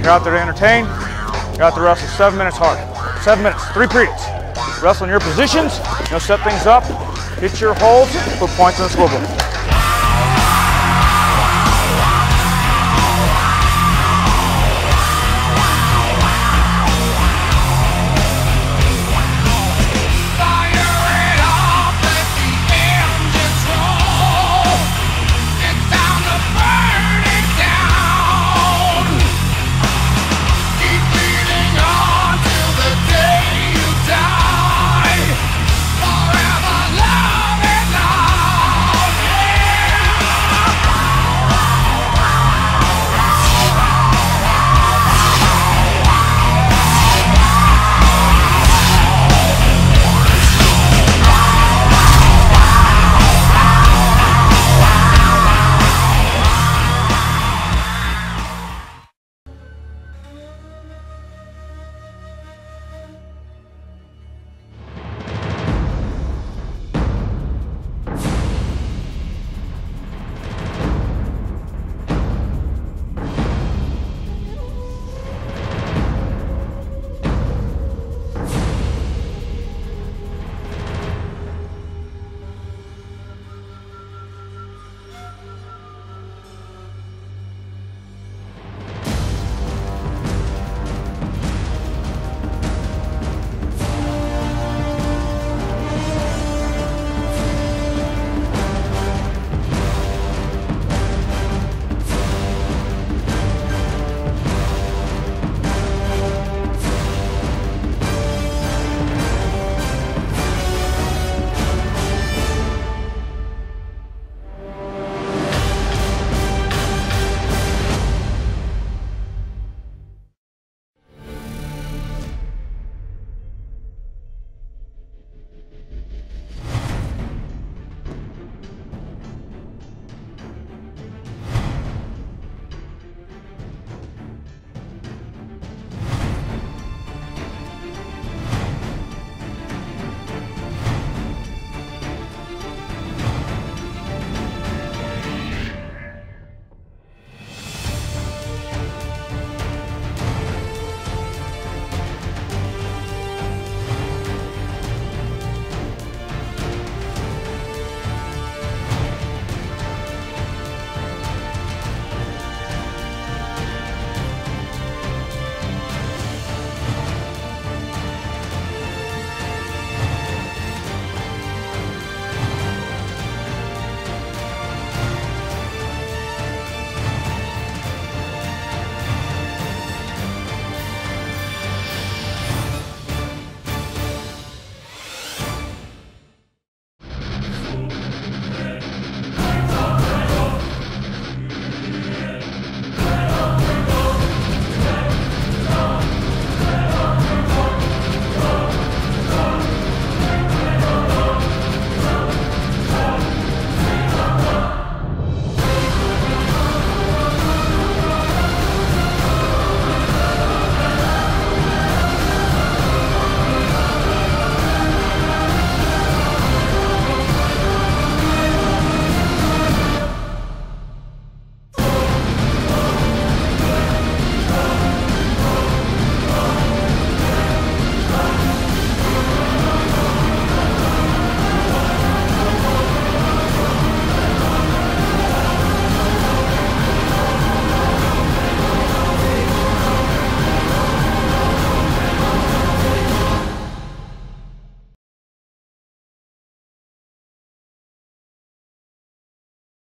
You're out there to entertain. You're out there to wrestle seven minutes hard. Seven minutes, three periods. Wrestle in your positions, you know, set things up, hit your holds, put points on the scoreboard.